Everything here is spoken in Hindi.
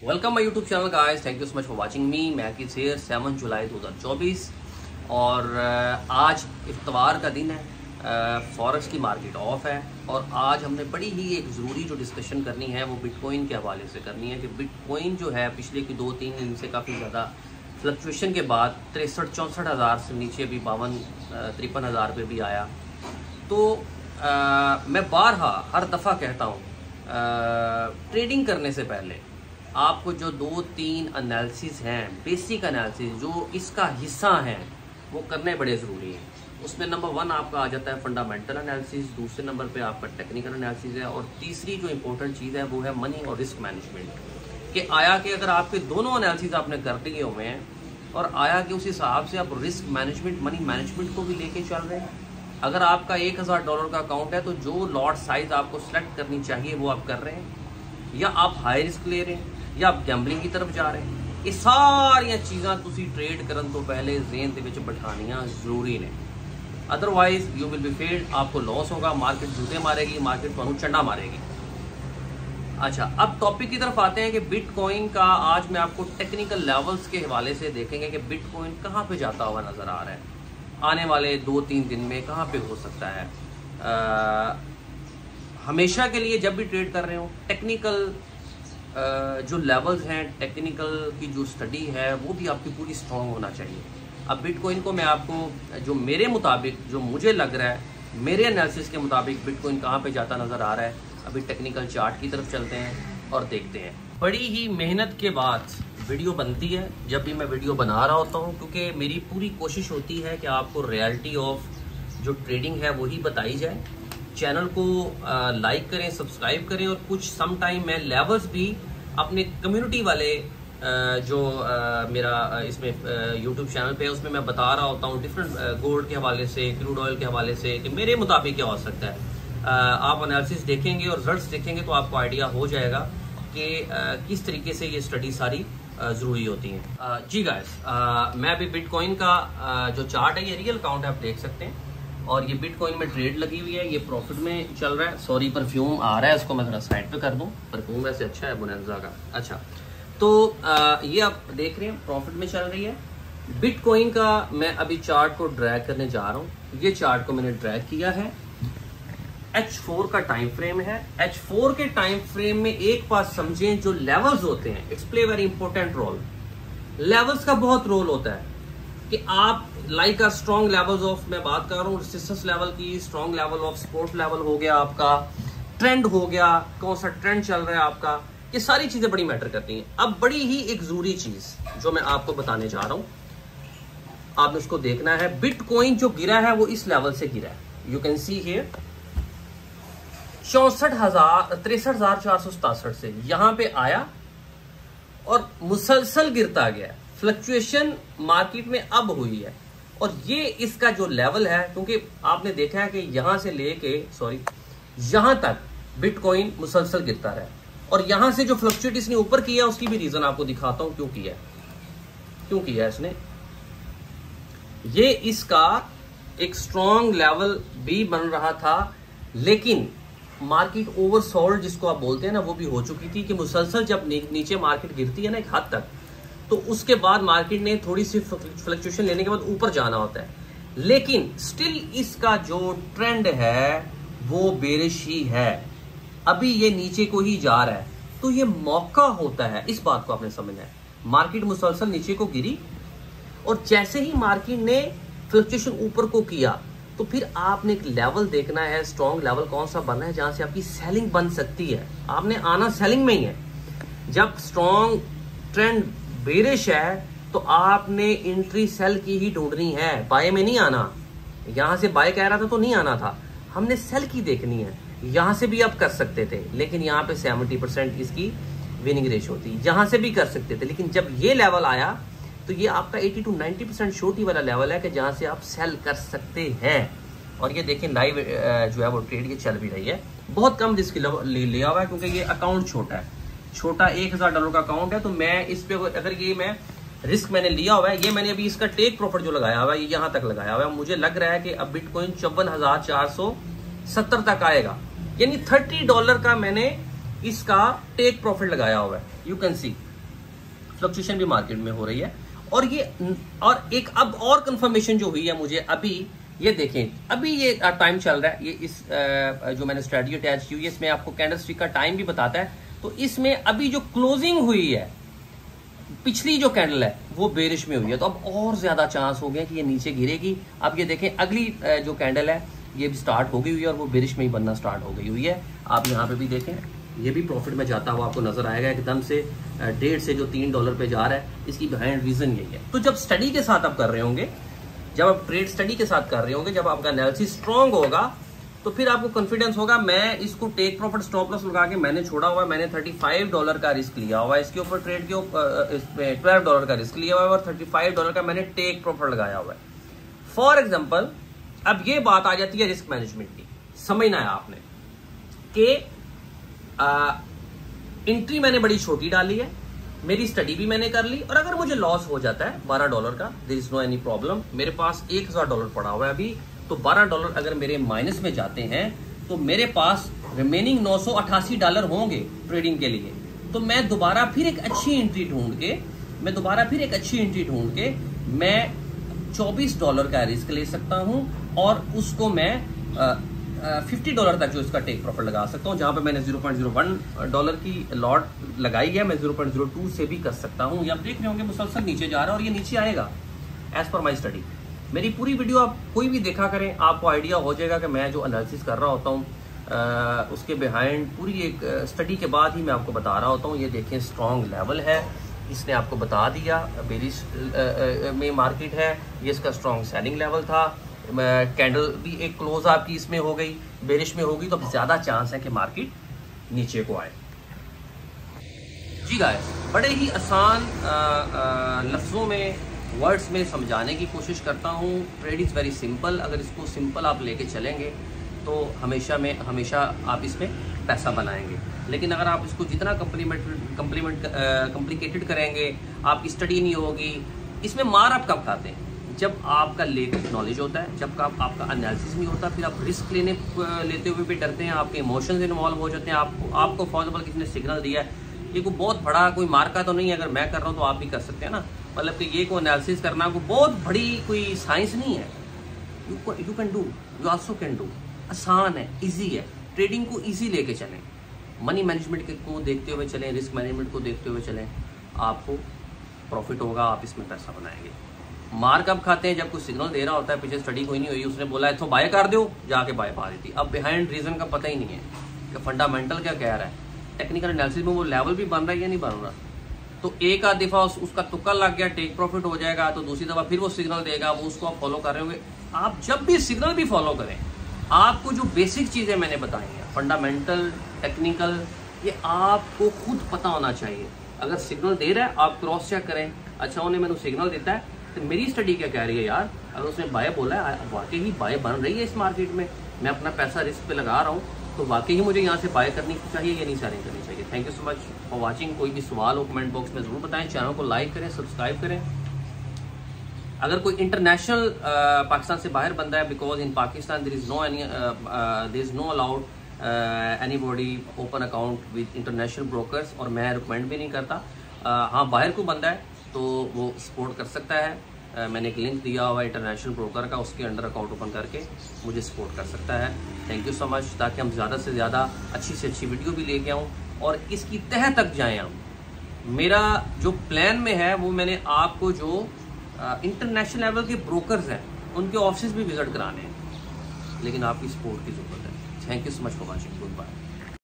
वेलकम माई यूट्यूब चैनल का guys thank you so much for watching me मैं की शेयर सेवन जुलाई 2024 और आज इतवार का दिन है। फॉरेक्स की मार्केट ऑफ़ है और आज हमने बड़ी ही एक ज़रूरी जो डिस्कशन करनी है वो बिटकॉइन के हवाले से करनी है कि बिटकॉइन जो है पिछले की दो तीन दिन से काफ़ी ज़्यादा फ्लक्चुएशन के बाद तिरसठ चौंसठ हज़ार से नीचे भी बावन तिरपन हज़ार पे भी आया। तो आ, मैं बारहा हर दफ़ा कहता हूँ ट्रेडिंग करने से पहले आपको जो दो तीन एनालिसिस हैं बेसिक एनालिसिस जो इसका हिस्सा हैं, वो करने बड़े ज़रूरी हैं। उसमें नंबर वन आपका आ जाता है फंडामेंटल एनालिसिस दूसरे नंबर पे आपका टेक्निकल एनालिसिस है, और तीसरी जो इंपॉर्टेंट चीज़ है, वो है मनी और रिस्क मैनेजमेंट कि आया कि अगर आपके दोनों एनालिसिस आपने कर लिए हुए हैं, और आया कि उस हिसाब से आप रिस्क मैनेजमेंट मनी मैनेजमेंट को भी लेके चल रहे हैं, अगर आपका एक हज़ार डॉलर का अकाउंट है तो जो लॉट साइज़ आपको सेलेक्ट करनी चाहिए, वो आप कर रहे हैं, या आप हाई रिस्क ले रहे हैं। ਜਾਂ ਆਪ ਗੈਂਬਲਿੰਗ ਦੀ ਤਰਫ ਜਾ ਰਹੇ ਇਹ ਸਾਰੀਆਂ ਚੀਜ਼ਾਂ ਤੁਸੀਂ ਟ੍ਰੇਡ ਕਰਨ ਤੋਂ ਪਹਿਲੇ ਜ਼ੇਨ ਦੇ ਵਿੱਚ ਬਿਠਾਣੀਆਂ ਜ਼ਰੂਰੀ ਨੇ otherwise you will be failed आपको लॉस होगा मार्केट जूते मारेगी मार्केट ਤੁਹਾਨੂੰ चंडा मारेगी अच्छा अब टॉपिक की तरफ आते हैं कि बिटकॉइन का आज मैं आपको टेक्निकल लेवल्स के हवाले से देखेंगे कि बिटकॉइन कहाँ पे जाता हुआ नजर आ रहा है आने वाले दो तीन दिन में कहाँ पे हो सकता है आ, हमेशा के लिए जब भी ट्रेड कर रहे हो टेक्निकल जो लेवल्स हैं टेक्निकल की जो स्टडी है, वो भी आपकी पूरी स्ट्रॉन्ग होना चाहिए। अब बिटकॉइन को मैं आपको, जो मेरे मुताबिक, जो मुझे लग रहा है, मेरे एनालिसिस के मुताबिक बिटकॉइन कहाँ पे जाता नज़र आ रहा है, अभी टेक्निकल चार्ट की तरफ़ चलते हैं और देखते हैं। बड़ी ही मेहनत के बाद वीडियो बनती है, जब भी मैं वीडियो बना रहा होता हूँ, क्योंकि मेरी पूरी कोशिश होती है कि आपको रियलिटी ऑफ़ जो ट्रेडिंग है वही बताई जाए। चैनल को लाइक करें सब्सक्राइब करें और कुछ सम टाइम मैं लेवल्स भी अपने कम्युनिटी वाले जो मेरा इसमें यूट्यूब चैनल पे है, उसमें मैं बता रहा होता हूँ डिफरेंट गोल्ड के हवाले से क्रूड ऑयल के हवाले से कि मेरे मुताबिक क्या हो सकता है। आप एनालिसिस देखेंगे और रिज़ल्ट देखेंगे तो आपको आइडिया हो जाएगा कि किस तरीके से ये स्टडी सारी ज़रूरी होती है। जी गाइस मैं अभी बिटकॉइन का जो चार्ट है, ये रियल अकाउंट है, आप देख सकते हैं। और ये बिटकॉइन में ट्रेड लगी हुई है ये प्रॉफिट में चल रहा है। सॉरी परफ्यूम आ रहा है इसको मैं जरा साइड पे कर दूँ। परफ्यूम वैसे अच्छा है बुनजा का। अच्छा तो आ, ये आप देख रहे हैं प्रॉफिट में चल रही है। बिटकॉइन का मैं अभी चार्ट को ड्रैग करने जा रहा हूँ। ये चार्ट को मैंने ड्रैग किया है। H4 का टाइम फ्रेम है। H4 के टाइम फ्रेम में एक बात समझें जो लेवल्स होते हैं it's play very important role levels का बहुत रोल होता है। कि आप like a strong levels of मैं बात कर रहा हूँ रेसिस्टेंस लेवल की strong level of support level हो गया आपका ट्रेंड हो गया, कौन सा ट्रेंड चल रहा है आपका, ये सारी चीज़ें बड़ी मैटर करती हैं। अब बड़ी ही एक ज़रूरी चीज़ जो मैं आपको बताने जा रहा हूँ, आपने उसको देखना है। बिटकॉइन जो गिरा है, वो इस लेवल से गिरा है। यू कैन सी हियर चौसठ हज़ार, तिरसठ हज़ार चार सौ सतासठ से यहाँ पे आया और मुसलसल गिरता गया फ्लक्चुएशन मार्केट में अब हुई है। और ये इसका जो लेवल है, क्योंकि आपने देखा है कि यहाँ से लेके सॉरी यहाँ तक बिटकॉइन मुसलसल गिरता रहा और यहाँ से जो फ्लक्चुएट इसने ऊपर किया, उसकी भी रीजन आपको दिखाता हूँ क्यों किया क्यों किया इसने? ये इसका एक स्ट्रॉन्ग लेवल भी बन रहा था, लेकिन मार्केट ओवरसोल्ड जिसको आप बोलते हैं ना, वो भी हो चुकी थी कि मुसलसल जब नीचे मार्केट गिरती है ना एक हद तक तो उसके बाद मार्केट ने थोड़ी सी फ्लक्चुएशन लेने के बाद ऊपर जाना होता है। लेकिन स्टिल इसका जो ट्रेंड है, वो बेरिश ही है। अभी ये नीचे को ही जा रहा है। तो ये मौका होता है, इस बात को आपने समझना है। मार्केट मुसलसल नीचे को गिरी। और जैसे ही मार्केट ने फ्लक्चुएशन ऊपर को किया तो फिर आपने एक लेवल देखना है, स्ट्रॉन्ग लेवल कौन सा बनना है, जहाँ से आपकी सेलिंग बन सकती है। आपने आना सेलिंग में ही है। जब स्ट्रॉन्ग ट्रेंड बेरिश है तो आपने इंट्री सेल की ही ढूंढनी है। बाय में नहीं आना। यहाँ से बाय कह रहा था तो नहीं आना था। हमने सेल की देखनी है। यहाँ से भी आप कर सकते थे, लेकिन यहाँ पे सेवेंटी परसेंट इसकी विनिंग रेश होती यहाँ से भी कर सकते थे, लेकिन जब ये लेवल आया तो ये आपका 80 टू 90 परसेंट छोटी वाला लेवल है कि जहाँ से आप सेल कर सकते हैं। और ये देखें लाइव जो है वो ट्रेड ये चल भी रही है। बहुत कम रिस्क लिया हुआ है, क्योंकि ये अकाउंट छोटा है। छोटा एक हज़ार डॉलर का अकाउंट है तो मैं इस पे अगर ये मैं रिस्क मैंने लिया हुआ है, ये मैंने अभी इसका टेक प्रॉफिट जो लगाया हुआ है, ये यहाँ तक लगाया हुआ है। मुझे लग रहा है कि अब बिटकॉइन चौवन हज़ार चार सौ सत्तर तक आएगा। यानी थर्टी डॉलर का मैंने इसका टेक प्रॉफिट लगाया हुआ है। यू कैन सी फ्लक्चुएशन भी मार्केट में हो रही है। और ये, और एक अब और कंफर्मेशन जो हुई है मुझे, अभी ये देखें। अभी ये टाइम चल रहा है। ये इस जो मैंने स्ट्रेटजी अटैच की हुई है, इसमें आपको कैंडल का टाइम भी बताता है। तो इसमें अभी जो क्लोजिंग हुई है, पिछली जो कैंडल है, वो बेरिश में हुई है। तो अब और ज़्यादा चांस हो गया कि ये नीचे गिरेगी। अब ये देखें, अगली जो कैंडल है, ये भी स्टार्ट हो गई हुई है और वो बेरिश में ही बनना स्टार्ट हो गई हुई है। आप यहाँ पे भी देखें, ये भी प्रॉफिट में जाता हुआ आपको नज़र आएगा एकदम से डेढ़ से जो तीन डॉलर पे जा रहा है, इसकी बिहाइंड रीजन यही है। तो जब स्टडी के साथ आप कर रहे होंगे, जब आप ट्रेड स्टडी के साथ कर रहे होंगे, जब आपका एनालिसिस स्ट्रांग होगा तो फिर आपको कॉन्फिडेंस होगा, मैं इसको टेक प्रॉफिट स्टॉप लॉस लगा के मैंने छोड़ा हुआ है, मैंने 35 डॉलर का रिस्क लिया हुआ है। इसके ऊपर ट्रेड के ऊपर ट्वेल्व डॉलर का रिस्क लिया हुआ है और 35 डॉलर का मैंने टेक प्रॉफिट लगाया हुआ है। फॉर एग्ज़ाम्पल अब ये बात आ जाती है रिस्क मैनेजमेंट की। समझना है आपने? कि एंट्री मैंने बड़ी छोटी डाली है, मेरी स्टडी भी मैंने कर ली, और अगर मुझे लॉस हो जाता है, बारह डॉलर का there is no any problem मेरे पास एक हज़ार डॉलर पड़ा हुआ है अभी तो बारह डॉलर अगर मेरे माइनस में जाते हैं तो मेरे पास रिमेनिंग नौ सौ अट्ठासी डॉलर होंगे ट्रेडिंग के लिए। तो मैं दोबारा फिर एक अच्छी एंट्री ढूंढ के मैं दोबारा फिर एक अच्छी एंट्री ढूंढ के मैं 24 डॉलर का रिस्क ले सकता हूँ और उसको मैं फिफ्टी डॉलर तक जो इसका टेक प्रॉफिट लगा सकता हूँ, जहाँ पे मैंने 0.01 डॉलर की लॉट लगाई है। मैं 0.02 से भी कर सकता हूँ। या आप देख रहे होंगे, मुसलसल नीचे जा रहा है और ये नीचे आएगा एज पर माई स्टडी मेरी पूरी वीडियो आप कोई भी देखा करें, आपको आइडिया हो जाएगा कि मैं जो एनालिसिस कर रहा होता हूँ उसके बिहाइंड पूरी एक स्टडी के बाद ही मैं आपको बता रहा होता हूँ, ये देखें स्ट्रॉन्ग लेवल है। इसने आपको बता दिया बेरिस में मार्केट है, ये इसका स्ट्रॉन्ग सेलिंग लेवल था। कैंडल भी एक क्लोज आपकी इसमें हो गई बेरिश में होगी तो ज़्यादा चांस है कि मार्केट नीचे को आए। जी गाय बड़े ही आसान लफ्ज़ों में वर्ड्स में समझाने की कोशिश करता हूँ। ट्रेड इज़ वेरी सिंपल अगर इसको सिंपल आप लेके चलेंगे तो हमेशा में हमेशा आप इसमें पैसा बनाएँगे। लेकिन अगर आप इसको जितना कम्प्लीमेंट कम्प्लीमेंट कम्प्लिकेटेड करेंगे आपकी स्टडी नहीं होगी इसमें मार आप कब खाते हैं? जब आपका लेक नॉलेज होता है जब आप, आपका एनालिसिस नहीं होता फिर आप रिस्क लेने लेते हुए भी डरते हैं आपके इमोशंस इन्वॉल्व हो जाते हैं आपको आपको फॉर्जबल किसी ने सिग्नल दिया है। ये कोई बहुत बड़ा कोई मार्का तो नहीं है अगर मैं कर रहा हूँ तो आप भी कर सकते हैं ना। मतलब कि ये को एनालिसिस करना को बहुत बड़ी कोई साइंस नहीं है। You you can do you also can do आसान है ईजी है। ट्रेडिंग को ईजी लेके चलें। मनी मैनेजमेंट को देखते हुए चलें रिस्क मैनेजमेंट को देखते हुए चलें। आपको प्रॉफिट होगा, आप इसमें पैसा बनाएँगे। मार कब खाते हैं, जब कुछ सिग्नल दे रहा होता है, पीछे स्टडी कोई नहीं हुई, उसने बोला है तो बाय कर दो, जाके बाय पा देती। अब बिहाइंड रीजन का पता ही नहीं है। कि फंडामेंटल क्या कह रहा है? टेक्निकल एनालिसिस में वो लेवल भी बन रहा है या नहीं बन रहा? तो एक आध दफ़ा उस, उसका तुक्का लग गया टेक प्रॉफिट हो जाएगा तो दूसरी दफ़ा फिर वो सिग्नल देगा वो उसको आप फॉलो कर रहे होंगे। आप जब भी सिग्नल भी फॉलो करें आपको जो बेसिक चीज़ें मैंने बताई हैं फंडामेंटल टेक्निकल ये आपको खुद पता होना चाहिए। अगर सिग्नल दे रहा है आप क्रॉस चेक करें अच्छा उन्हें मैंने सिग्नल देता है तो मेरी स्टडी क्या कह रही है यार? अगर उसने बाय बोला है वाकई ही बाय बन रही है इस मार्केट में? मैं अपना पैसा रिस्क पे लगा रहा हूँ। तो वाकई ही मुझे यहाँ से बाय करनी चाहिए या नहीं सेलिंग करनी चाहिए? Thank you so much for watching कोई भी सवाल हो कमेंट बॉक्स में ज़रूर बताएँ। चैनल को लाइक करें सब्सक्राइब करें। अगर कोई इंटरनेशनल पाकिस्तान से बाहर बंदा है because in Pakistan there is no any there is no allowed anybody open account with international brokers और मैं रिकमेंड भी नहीं करता। uh, हाँ बाहर को बंदा है तो वो सपोर्ट कर सकता है। मैंने एक लिंक दिया हुआ है इंटरनेशनल ब्रोकर का, उसके अंडर अकाउंट ओपन करके मुझे सपोर्ट कर सकता है। थैंक यू सो मच ताकि हम ज़्यादा से ज़्यादा अच्छी से अच्छी वीडियो भी लेके आऊँ और इसकी तह तक जाए हम। मेरा जो प्लान में है, वो मैंने आपको जो इंटरनेशनल लेवल के ब्रोकर्स हैं, उनके ऑफ़िस भी विज़िट कराने हैं। लेकिन आपकी सपोर्ट की ज़रूरत है। Thank you so much for watching good bye